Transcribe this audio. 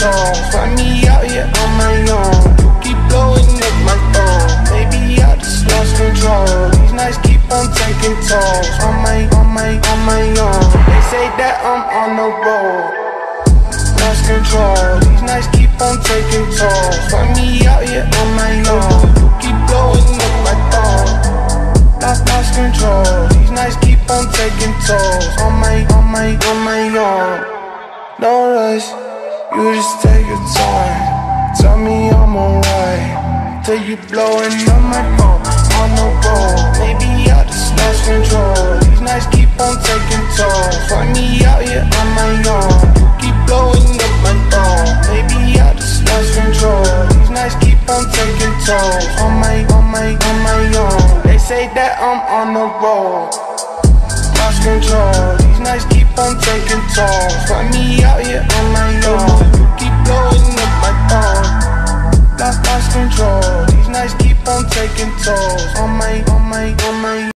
tolls. Find me out here on my own. You keep blowing up my phone, maybe I just lost control. These nights keep on taking tolls on my, on my, on my own. They say that I'm on the road. Lost control. These nights keep on taking tolls. Find me out here on my own. You keep blowing up my phone. Lost, lost control. These nights keep on taking tolls on my, on my, on my own. No rush, you just take your time. Tell me I'm alright. Till you blowing up my phone on the road. Maybe I just lost control. These nights keep on taking tolls. Find me out here on my own. You keep blowing up my phone. Maybe I just lost control. These nights keep on taking tolls on my, on my, on my own. They say that I'm on the road. Lost control. These nights keep on taking tolls. Find me out here on my own. You keep blowing up my phone. Lost, lost control. These nights keep on taking tolls on my, on my, on my.